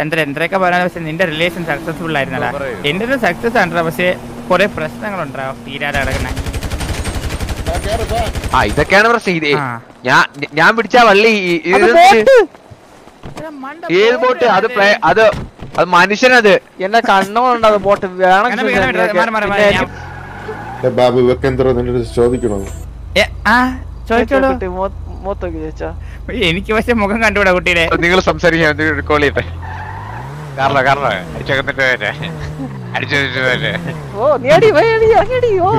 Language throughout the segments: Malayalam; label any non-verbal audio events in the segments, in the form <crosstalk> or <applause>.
ചന്ദ്ര എന്തൊക്കെ പറയാൻ പക്ഷെ നിന്റെ റിലേഷൻ സക്സസ്ഫുൾ ആയിരുന്നടാ. എന്റെ സക്സസ് ആണ്ടാ പക്ഷെ കുറെ പ്രശ്നങ്ങളുണ്ടാവും തീരാതെ കിടക്കണേ ആ ഇതൊക്കെയാണ് പ്രശ്നം. ഇത് ഞാൻ ഞാൻ പിടിച്ച വള്ളി ഇത് ഏത് ബോട്ട് അത് അത് അത് മനുഷ്യനത്. എന്റെ കണ്ണുകൊണ്ട് അത് ബോട്ട്. വേണം ബാബു ഇവക്ക് എന്തോ നിന്റെ ചോദിക്കണോ? ആ ചോദിച്ചോളൂ. മൂത്തൊക്കെ ചോദിച്ചാ? എനിക്ക് പക്ഷെ മുഖം കണ്ടുകൂടാ കുട്ടിയുടെ. നിങ്ങൾ സംസാരിക്കാൻ കോൾ ചെയ്യട്ടെ. കാരണം കാർലോ അടിച്ചകത്തിട്ട് വരെ അടിച്ചു വരെ ഓ നീ അടി വൈ അടി ഇറങ്ങടി ഓ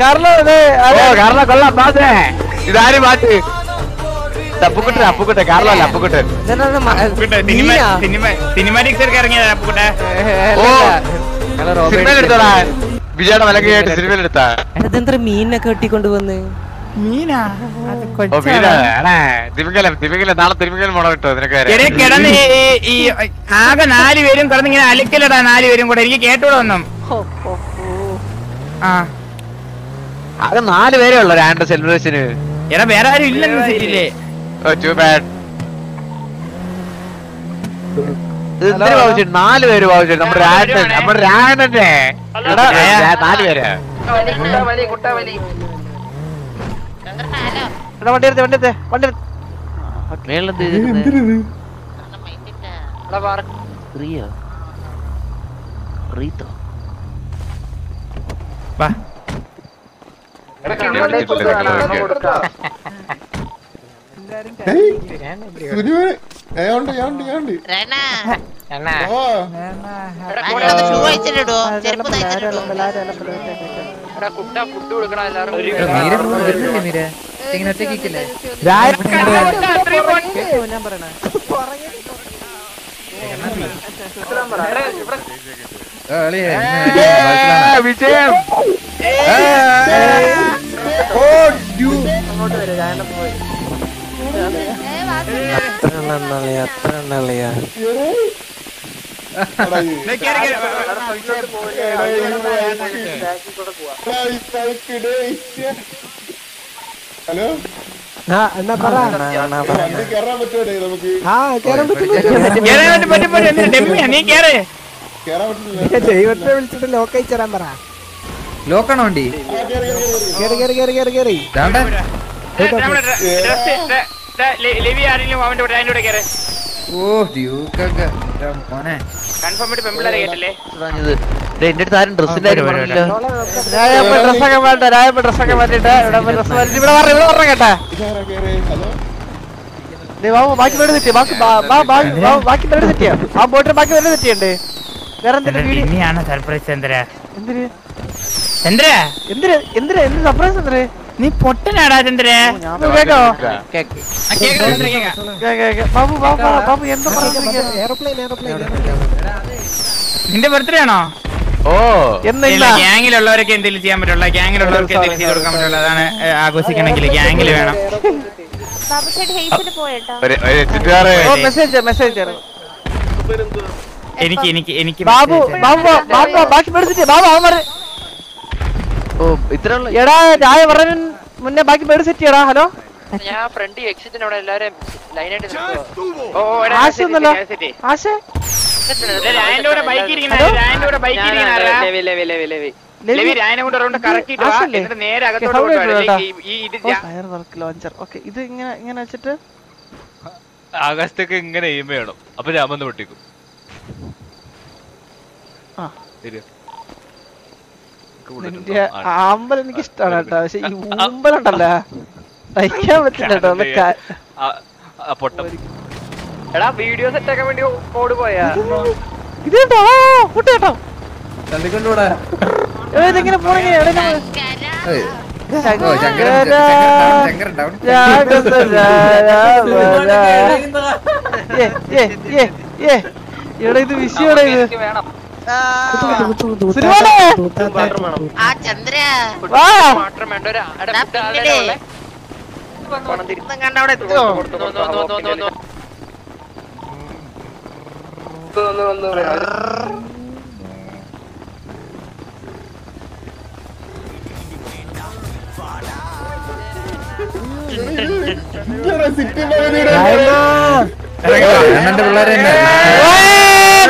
കാർലോ കാരണം കൊള്ളാം പാസേ ഇതാരും മാറ്റ് അപ്പുക്കുട്ടൻ അപ്പുക്കുട്ടൻ കാർലല്ല അപ്പുക്കുട്ടൻ സിനിമാറ്റിക്സ് ഒക്കെ ഇറങ്ങിയതാ അപ്പുക്കുട്ടെ. ഓ സിനിമയിൽ എടുത്തോടാ വിജയുടെ വിലങ്ങയായിട്ട് സിനിമയിൽ എടുത്താ മീനിനെ മീനൊക്കെ വെട്ടിക്കൊണ്ട് വന്ന്? മീനാ. കിടന്ന് ഈ- ആകെ നാല് പേരും കിടന്ന് ഇങ്ങനെ അലക്കലടാ നാല് പേരും കൂടെ. എനിക്ക് കേട്ടൂടെ ഒന്നും. ആ. ആകെ നാല് പേരേ ഉള്ളു രണ്ട് സെലിബ്രേഷന് എടാ വേറെ ആരും ഇല്ലെന്ന് സീറ്റില്ലേ നാല് പേര് ഭാവിച്ചു നമ്മുടെ രാജൻ നമ്മുടെ രാജന്റെ എടാ, രാ- നാല് പേര്. എടാ വണ്ടി എടുത്ത് വണ്ടി എടുത്ത് വണ്ടി എടുത്തേ. വാ. ചെരുപ്പ് തയ്ച്ചിട്ടോ ഏ, വിജയം. അത്ര ഡ്യൂ. അത്ര ഈ- ഹലോ? എന്നാ പറ. കയറാൻ പറ്റുമോ നമുക്ക്? ആ കേറാൻ പറ്റും കേറാൻ ദൈവത്തെ വിളിച്ചിട്ട് ലോക്ക് അയച്ചു പറ. ലോക്കാണോ വണ്ടി? കേറി കേറി കേറി കേറി. കേറ് ഓ ഡ്യൂക്കൊക്കെ എന്റെ അടുത്ത് ആരും ഡ്രസ്സിന്റെ കാര്യം പറഞ്ഞില്ല. ഡ്രസ്സൊക്കെ മാറ്റ രായപ്പ ഡ്രസ്സൊക്കെ മാറ്റിട്ട് ഇവിടെ ഡ്രസ് മാറ്റി. ഇവിടെ പറഞ്ഞ ഇവിടെ പറഞ്ഞ കേട്ടാ. ബാക്കി പേര് തെറ്റിയ? ബാക്കി ബാ- ബാ- ബാ- ബാ- ബാക്കി പേര് തെറ്റിയ? ആ ബോട്ടിൽ ബാക്കി പേര് തെറ്റിയുണ്ട് വേറെ വീഡിയോ സർപ്രൈസ് എന്തിന്? ചന്ദ്ര? എന്തിന്? എന്തിന്? എന്ത് സർപ്രൈസ് എന്തിന് നീ പൊട്ടനാടാ ചന്ദ്ര. കേട്ടോ. ബാബു ബാബു ബാബു, ബാബു എന്താ പറയുന്നത് എയർപ്ലെയിൻ എയർപ്ലെയിൻ. നിന്റെ ബർത്ത്ഡേ ആണോ? ഓ. എന്ന് ഇല്ല ഇല്ല ഗ്യാങ്ങിലുള്ളവരൊക്കെ എന്തെങ്കിലും ചെയ്യാൻ പറ്റുള്ള. ഗ്യാങ്ങിലുള്ളവർക്ക് എന്തെങ്കിലും ചെയ്ത് കൊടുക്കാൻ പറ്റുള്ള. അതാണ് ആഘോഷിക്കണമെങ്കിൽ ഗ്യാങ്ങിൽ വേണം. മെസ്സേജ് മെസ്സേജ് എനിക്ക് എനിക്ക് എനിക്ക് ബാബു ബാബു ബാബു ബാക്കി പേര് ബാബു പറ ഓ ഇത്ര എടാ രായ പറഞ്ഞ മുന്നേ ബാക്കി പേര് സെറ്റ് ചെയ്യടാ. ഹലോ? ഞാൻ ഫ്രണ്ട് എക്സിറ്റിന് അവിടെ എല്ലാരും ലൈനായിട്ട് ഓ, ആശ ഒന്നല്ലോ. ആശ? ഇത് ജാ- വർക്ക് ലോഞ്ചർ ഓക്കെ ഇത് ഇങ്ങനെ ഇങ്ങനെ വെച്ചിട്ട്? ആകാശത്തേക്ക് ഇങ്ങനെ എയിം അപ്പൊ ഞാൻ വന്ന് പൊട്ടിക്കും. ആ. ശരി. നിന്റെ ആമ്പൽ എനിക്ക് ഇഷ്ടമാണ് കേട്ടോ. പക്ഷെ ഈ ഊമ്പലുണ്ടല്ലോ സഹിക്കാൻ പറ്റില്ല കേട്ടോ. ആ- ആ പൊട്ടം. എടാ വീഡിയോ സെറ്റ് ആക്കാൻ വേണ്ടി ഓട് പോയാ. ഇത് കേട്ടോ. കേട്ടോ <laughs> ഏ, ഇതെങ്ങനെ പോണെങ്കി എവിടെ ഇത് വിഷയം ഇത് പിള്ളേരെ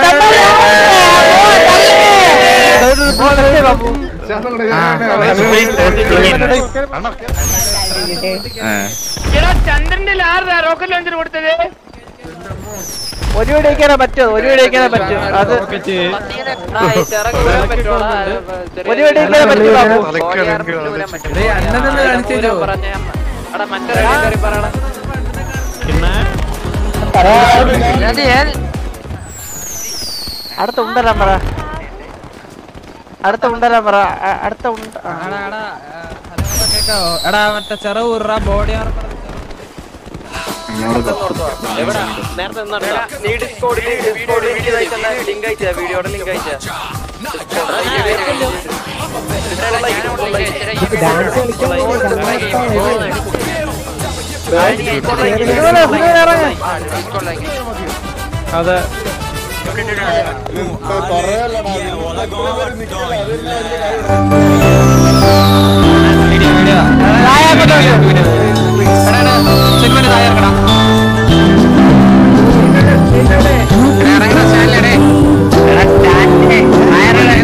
തന്നെ എടാ ചന്ദ്രന്റെ ആരുടെ റോക്കറ്റ് ലോഞ്ചർ കൊടുത്തത്? ഒരു വീട് വയ്ക്കാനാ പറ്റുമോ ഒരു വീട് വയ്ക്കാനാ പറ്റും അത് ഒരു വീട് വയ്ക്കാനാ പറ്റും ബാബു. ഡേയ്, അണ്ണനൊന്ന് കാണിച്ചു തരുമോ അടുത്ത ഉണ്ടരാൻ പറ അടുത്ത ഉണ്ടല്ല പറ അടുത്ത ഉണ്ട ആ. എടാ മറ്റേ ചെറു ഊറാ ബോഡി ലിങ്ക് അയച്ചാ അയച്ചാ. അതെ പറയല്ലടാ നിൽക്കില്ല അതെല്ലാം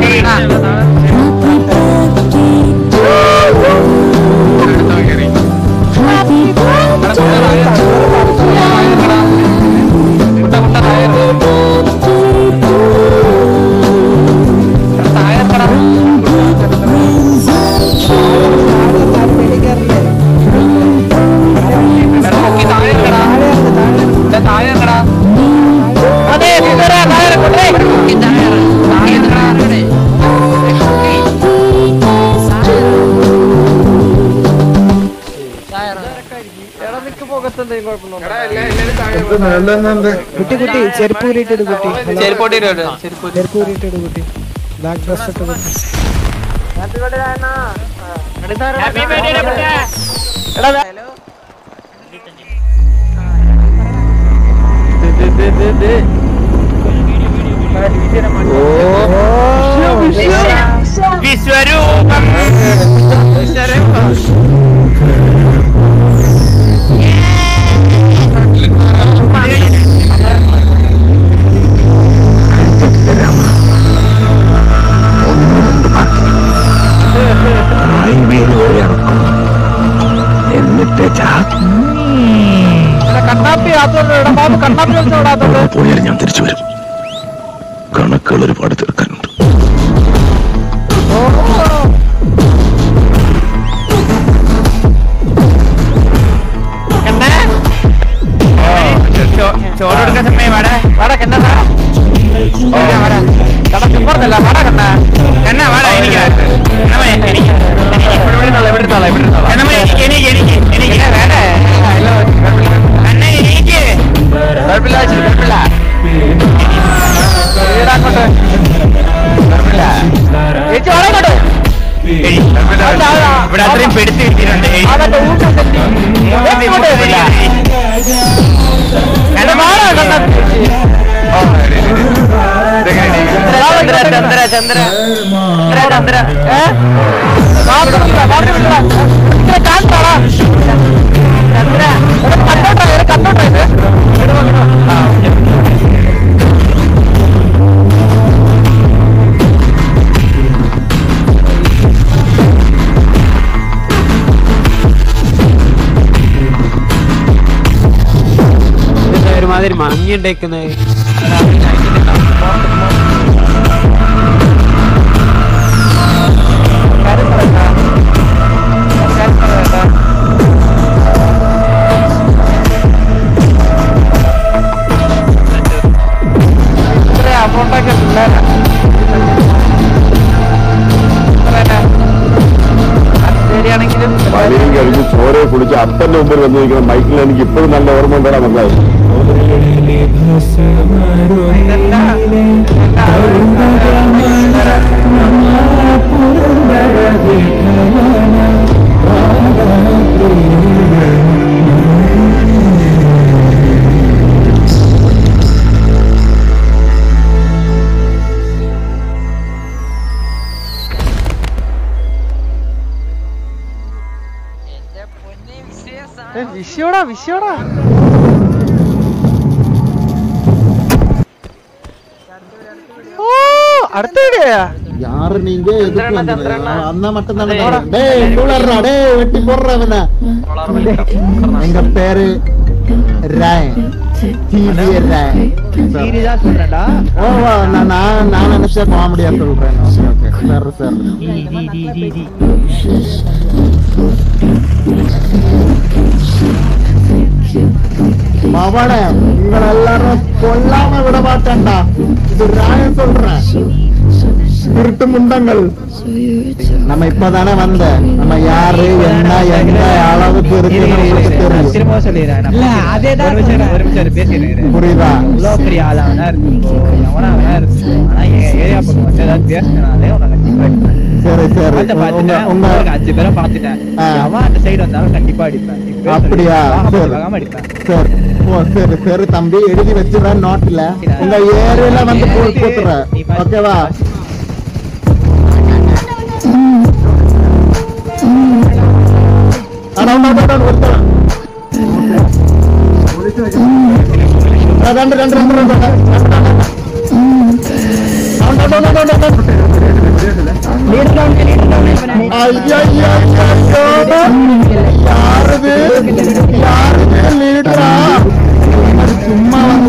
വലിയ കുട്ടി കുട്ടി ചെരുപ്പ് ഊരിയിട്ടിട് കുട്ടി. ചെരുപ്പ് ഊരിയിട്ടിട് കുട്ടി. ബ്ലാക്ക് ഡ്രസ് ഇട്ട് കുട്ടി. ഹാപ്പി ബർത്ത്ഡേ ബുട്ടാ എടാ വേ- ദേ, ദേ, ദേ, ദേ. വിശ്വരൂപം. കണ്ണാപ്പി കളിച്ചോടാത്തോണ്ട് പോയാൽ ഞാൻ തിരിച്ചു വരും. കണക്കുകൾ ഒരുപാട് ഇവിടെ അത്രയും പെടുത്തി കിട്ടിയിട്ടുണ്ട് അതല്ല ഊട്ടം തെറ്റി ചേച്ചി ഇങ്ങോട്ട് വരില്ല. എടാ വാടാ കണ്ണാപ്പി ചേച്ചി ചന്ദ്ര ചന്ദ്ര ചന്ദ്ര ചന്ദ്ര ചന്ദ്ര ഏ വാർത്ത വിളിക്കടാ, വാർത്ത വിളിക്കടാ. ഇങ്ങനെ കാണിച്ചാടാ ചന്ദ്ര എടാ കണ്ടോട്ടാ ഇത് കണ്ടോട്ടാ ഇത് ഒരുമാതിരി മങ്ങി ശരിയാണെങ്കിലും കഴിഞ്ഞ് ചോരയെ കുളിച്ച് അപ്പന്റെ മുമ്പിൽ വന്നിരിക്കുന്ന മൈക്കിൽ എനിക്ക് ഇപ്പോഴും നല്ല ഓർമ്മ ഉണ്ടാകാൻ മനസ്സിലായി എന്റെ പൊന്നു யாரு நீங்க அண்ணா மட்டும் தானே டேய் டூலர்ரா டேய் வெட்டி போடுறவன எங்க பேரு? ராய் நான் நான் நான் நினைச்ச காமெடியா சொல்றேன். சரி சரி. மவனே உங்களை எல்லாரும் கொல்லாம விட மாட்டேன்டா இது ராயம் சொல்றேன். சுருட்டு முண்டங்கள் நம்ம இப்பதானே வந்த. நம்ம யாரு என்ன எங்க அளவுக்கு இருக்கு புரியுதா? பெரிய ஆளா சரி சரி. அஞ்சு பேரை பாத்துட்டேன் அவன் சைடு வந்தாலும் கண்டிப்பா அடிப்பேன். அப்படியா? சரி. சரி. சரி தம்பி எழுதி வச்சுடுறேன் நோட்ல உங்க ஏரியால வந்து போட்டுற ஓகேவா രണ്ട് രണ്ട് രണ്ട് രണ്ട് யாரு யாரு லீடரா ചുമ്മാ വന്ന്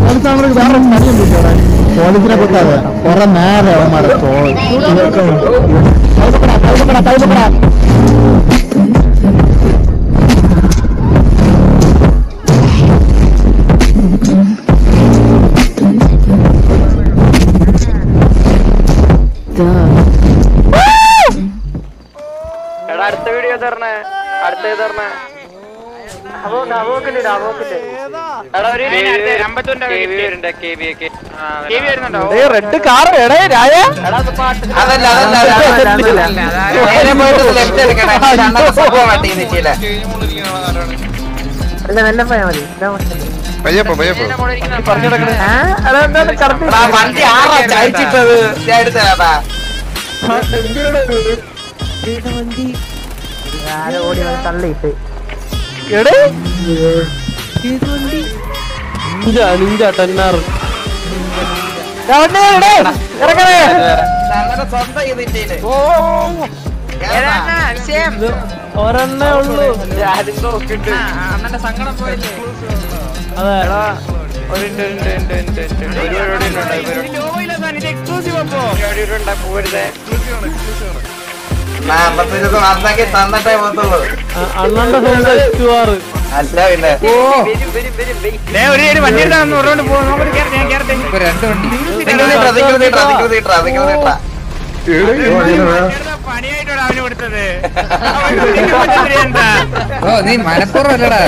പോലീസാണെങ്കിൽ വേറെ മടിയും കിട്ടിയോടെ പോലീസിനെ കുത്താതെ കുറെ നേരം അവന്മാരെ തോന്നി ഒരു റെഡ് കാർ എടേ രായ. അതല്ല അതല്ല അതല്ല നേരെ പോയിട്ട് ലെഫ്റ്റ് എടുക്കണേ. അണ്ണന്റെ സംഭവം വണ്ടി നിശ്ചയില്ല വണ്ടി. ഞാൻ എടുത്തരാ എടേ. നിഞ്ച നിഞ്ച ടെന്നാറ് ഒരെണ്ണേ ഉള്ളൂ. അണ്ണന്റെ സങ്കടം പോയില്ലേ? അതെ. അമ്പത്തഞ്ച് വന്നെങ്കിൽ തന്നിട്ടേ എക്സ്ക്ലൂസീവ് ആണ് എക്സ്ക്ലൂസീവ് എസ്റ്റുവാറ് <laughs> നീ മലപ്പുറം അല്ലടാ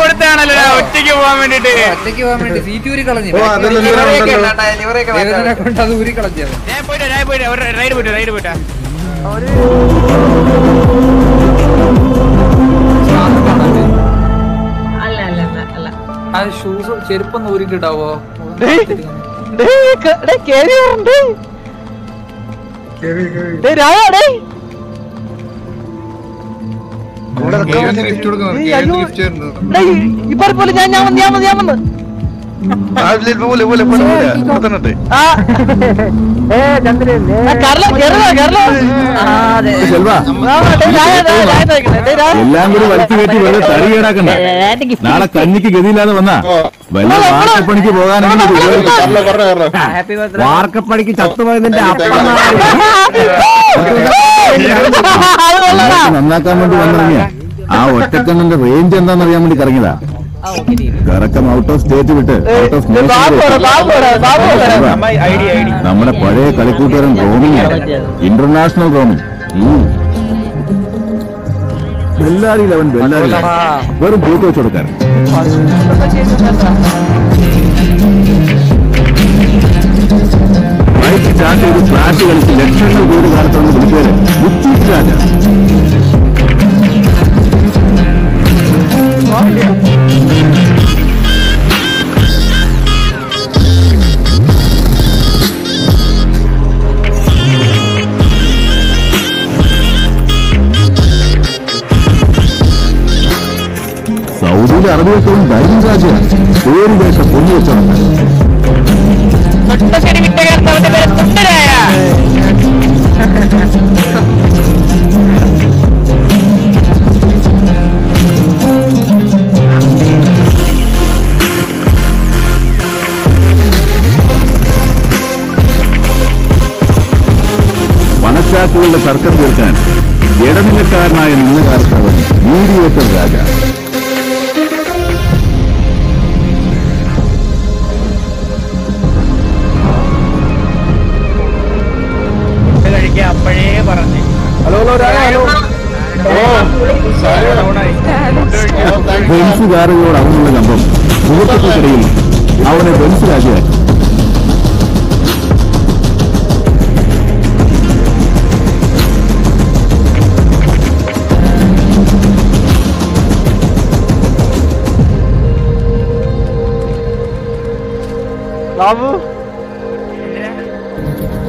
കൊടുത്താണല്ലോ ഒറ്റയ്ക്ക് പോകാൻ വേണ്ടിട്ട്. ഒറ്റയ്ക്ക് പോകാൻ വേണ്ടി സീറ്റ് ഊരി കളഞ്ഞു. കൊണ്ട് അത് ഊരി കളഞ്ഞു. റൈഡ് പോയിട്ട് റൈഡ് പോയിട്ട്. ഒരു ആ ഷൂസ് ചെരുപ്പൊന്ന് ഊരിക്കിട്ടാവോ ഇപ്പൊ ഞാൻ ഞാൻ വന്ന് ഞാൻ വന്ന് ഞാൻ വന്ന്. എല്ലാം കൂടി വലിച്ചു കയറ്റി വെള്ളം തടി കേടാക്കണ്ട നാളെ കഞ്ഞിക്ക് ഗതിയില്ലാതെ വന്നാ വല്ല വാർക്കപ്പണിക്ക് പോകാനെങ്കിൽ വാർക്കപ്പണിക്ക് ചത്തുപോയതിന്റെ നന്നാക്കാൻ വേണ്ടി വന്നിറങ്ങിയ ആ ഒറ്റക്കണ്ണന്റെ റേഞ്ച് എന്താണെന്നറിയാൻ വേണ്ടി കറങ്ങിയതാ കറക്കം ഔട്ട് ഓഫ് സ്റ്റേറ്റ് വിട്ട് ഔട്ട് ഓഫ് നമ്മുടെ പഴയ കളിക്കൂട്ടുകാരൻ റോമിംഗ് ഇന്റർനാഷണൽ റോമിംഗ് ബെല്ലാരിയിൽ അവൻ ബെല്ലാരി വെറും പൂത്ത് വെച്ച് കൊടുക്കാരൻ സ്റ്റാർട്ട് ചെയ്ത് ഫ്ലാറ്റ് കളിച്ച് ലക്ഷങ്ങൾ കോടി കാലത്തോണ്ട് വിളിച്ചവര് രാജ പേര് കേട്ട പൊന്നു വെച്ചാണ് തൊട്ടശ്ശേരി വിട്ടകർത്തവന്റെ പേര് തുണ്ടരായ പണച്ചാക്കുകളുടെ തർക്കം തീർക്കാൻ ഇടനിലക്കാരനായ നിന്നകാർത്തവൻ മീഡിയേറ്റർ രാജ ബെൻസുകാരനോട് അവനുള്ള കമ്പം സുഹൃത്തുക്കൾക്കിടയിൽ അവനെ ബെൻസ് രാജയാക്കി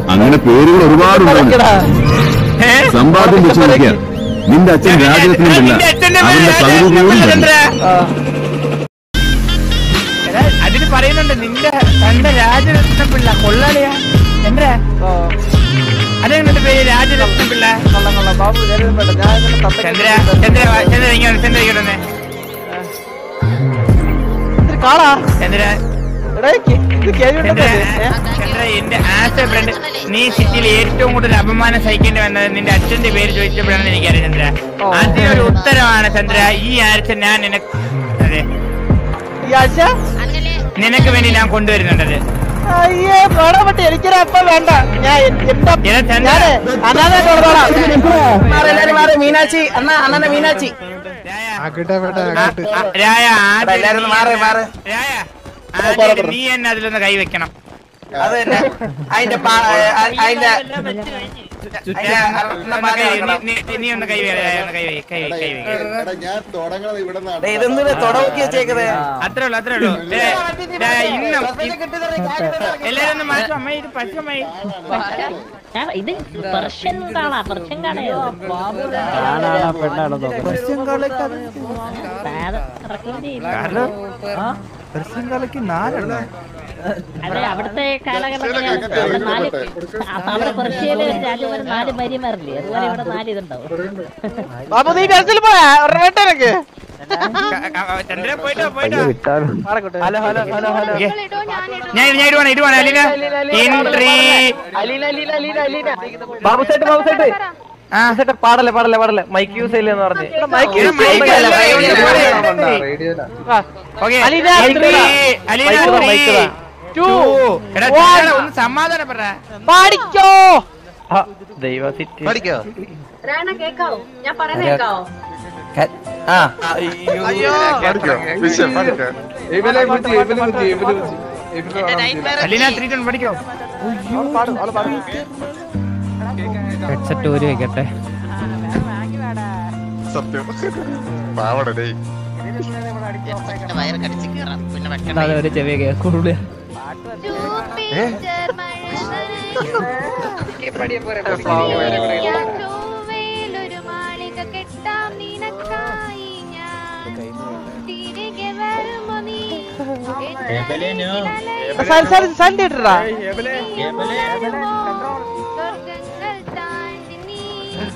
അങ്ങനെ പേരുകൾ ഒരുപാടുണ്ട്. സമ്പാദ്യം വെച്ച് നോക്കിയാൽ നിന്റെ അച്ഛൻ രാജരത്നം പിള്ള അവന്റെ പകുതി പോലും തരില്ല. എടാ, അതിന് പറയുന്നുണ്ട് നിന്റെ തന്റെ രാജരത്ന പിള്ള കൊള്ളാളിയാ. എന്റെ അതെങ്ങനെ പേര് രാജരത്ന പിള്ള. കൊള്ളാം കൊള്ളാം. ബാബു ചെന്ദ്രാ ചെന്ദ്രാ ചെന്ദ്രാ ചെന്ദ്രാ ചെന്ദ്രാ ചന്ദ്ര ചന്ദ്ര ചന്ദ്ര ഇങ്ങനെ ചന്ദ്ര ഇങ്ങനെ കാളാ. ചന്ദ്ര നീ സിറ്റിയിൽ ഏറ്റവും കൂടുതൽ അപമാനം സഹിക്കേണ്ടി വന്നത് നിന്റെ അച്ഛന്റെ പേര് ചോദിച്ചപ്പോഴാണ് എനിക്കറിയാം ചന്ദ്ര. അതിനൊരു ഉത്തരവാണ് ചന്ദ്ര ഈ ആഴ്ച ഞാൻ നിനക്ക് അതെ. നിനക്ക് വേണ്ടി ഞാൻ കൊണ്ടുവരുന്നുണ്ടത് അയ്യേ വേണം പറ്റി എനിക്കൊരു അപ്പം വേണ്ട ഞാൻ അനാഥ എല്ലാരും മാറി മീനാക്ഷി അണ്ണ അണ്ണനെ മീനാക്ഷി. രായ. എല്ലാരും ഒന്ന് മാറ്, മാറ്. രായ. നീ തന്നെ അതിലൊന്ന് കൈ വെക്കണം. അത് തന്നെ. അതിന്റെ അതിന്റെ നീ- നീ- നീ കൈ വേ- കൈ വേ- കൈ വേ- കൈ വേ- കൈ വേ. എടാ, ഞാൻ തുടങ്ങണത് ഇവിടെ ദേ, ഇതൊന്നും തുടക്കി വെച്ചേക്കത് അത്രേ ഉള്ളൂ അത്രേ ഉള്ളൂ. ഇന്ന് എല്ലാരും ഒന്ന് മാറ്റും അമ്മ ഇത് പശുമായി ഇത് പെർഷ്യൻ കാണാ പെർഷ്യൻ കാണയോ അതെ അവിടുത്തെ കാലഘട്ടത്തിൽ നാല് അവിടെ പെർഷ്യയിൽ രാജകുമാരൻ നാല് ഭാര്യമാരില്ലേ അതുപോലെ ഇവിടെ നാല് ഇതുണ്ടാവും. ബാബു നീ ബസ്സിൽ പോയാ? ഒരു വേട്ടനക്ക് ചന്ദ്ര പോയിട്ടോ പോയിട്ടോ. Hello hello hello. ഞാൻ ഞാൻ ഇടുവാണ് ഇടുവാണ് അലീന. ഇൻ ത്രീ ബാബു സെറ്റ് ബാബു സെറ്റ് പാടല്ലേ പാടല്ലേ പാടല്ലേ. മൈക്ക് യൂസ് പറഞ്ഞ്. ഇതാ. two. എടാ, ഒന്ന് സമാധാനം പറ പാടിക്കോ ദൈവ സിറ്റി. പഠിക്കോ കേക്കാവോ? ഞാൻ പറയുന്ന കേക്കാവോ? ആ. ഇവനെ കുത്തി ഇവനെ കുത്തി ഇവനെ കുത്തി. അലീന ത്രീ ടൺ പഠിക്കോ? ഹെഡ്സെറ്റ് ഊരി വെക്കട്ടെ. സത്യം. പാവടേ വെക്കണ്ട. ഒരു ചെവിയ കേൾക്കുള്ളൂ. ഒരു സൈലന്റ്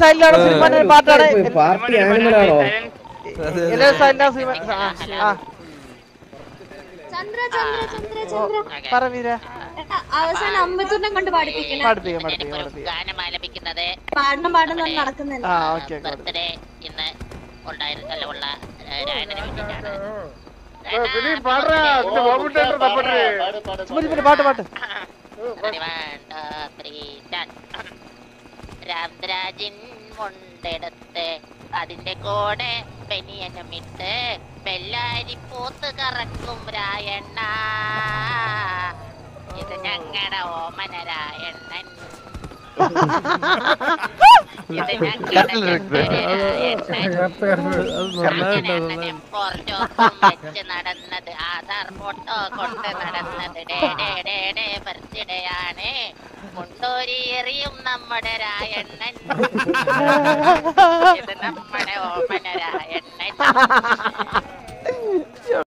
സൈഡിലാണ് സിനിമ പാട്ടാണ്. പാർട്ടി ആനിമലാണോ? എല്ലാ സൈഡിലാണ് സിനിമ. ആ ചന്ദ്ര ചന്ദ്ര ചന്ദ്ര ചന്ദ്ര. പറ വീര അവസാനം അമ്പത്തൂരിനെ കൊണ്ട് പാടിപ്പിക്കണേ പഠിപ്പിക്കാം ഗാനം ആലപിക്കുന്നത് പാടണം പാടണം നടക്കുന്നില്ല. ആ ഓക്കെ ബർത്ത്ഡേ ഇന്ന് ഉണ്ടായിരുന്നല്ല ഉള്ള രായണ്ണന് വേണ്ടിയിട്ടാണ്. പാട്ട് പാട്ട് രാംരാജിൻ മുണ്ടെടുത്ത് അതിന്റെ കൂടെ ബനിയനും ഇട്ട് ബെല്ലാരി പോത്ത് കറക്കും രായണ്ണ. ഇത് ഞങ്ങളുടെ ഓമന രായണ്ണൻ. നടന്നത് ആധാർ ഫോട്ടോ കൊണ്ട് നടന്നത് ബർത്ത്ഡേയാണ് കൊണ്ടോരി എറിയും നമ്മുടെ രായണ്ണൻ ഇത് നമ്മുടെ ഓമന രായണ്ണൻ